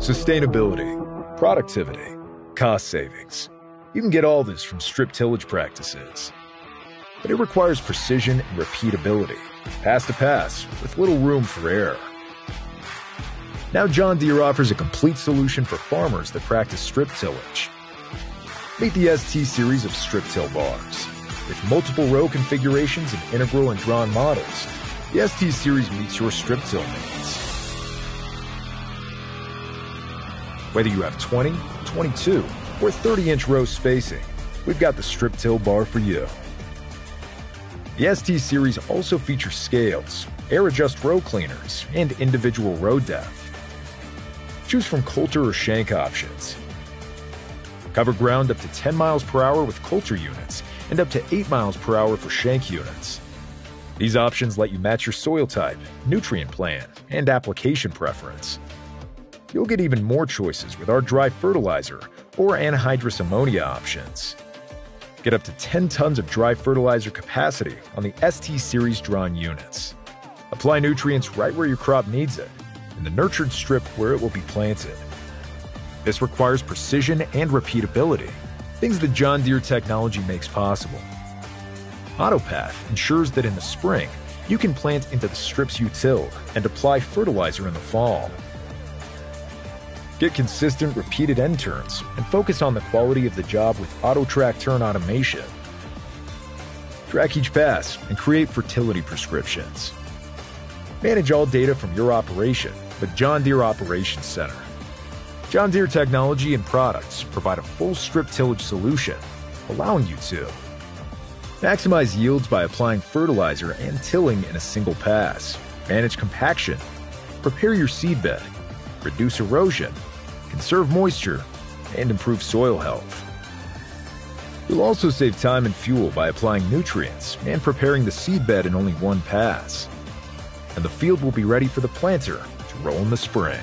Sustainability, productivity, cost savings. You can get all this from strip tillage practices. But it requires precision and repeatability, pass to pass, with little room for error. Now John Deere offers a complete solution for farmers that practice strip tillage. Meet the ST series of strip till bars. With multiple row configurations and integral and drawn models, the ST series meets your strip till needs. Whether you have 20, 22, or 30 inch row spacing, we've got the strip till bar for you. The ST series also features scales, air adjust row cleaners, and individual row depth. Choose from Coulter or shank options. Cover ground up to 10 miles per hour with Coulter units and up to 8 miles per hour for shank units. These options let you match your soil type, nutrient plan, and application preference. You'll get even more choices with our dry fertilizer or anhydrous ammonia options. Get up to 10 tons of dry fertilizer capacity on the ST Series drawn units. Apply nutrients right where your crop needs it, in the nurtured strip where it will be planted. This requires precision and repeatability, things that John Deere technology makes possible. AutoPath ensures that in the spring, you can plant into the strips you tilled and apply fertilizer in the fall. Get consistent, repeated end turns and focus on the quality of the job with AutoTrac turn automation. Track each pass and create fertility prescriptions. Manage all data from your operation with John Deere Operations Center. John Deere technology and products provide a full strip tillage solution, allowing you to maximize yields by applying fertilizer and tilling in a single pass, manage compaction, prepare your seedbed, reduce erosion, conserve moisture, and improve soil health. You'll also save time and fuel by applying nutrients and preparing the seedbed in only one pass. And the field will be ready for the planter to roll in the spring.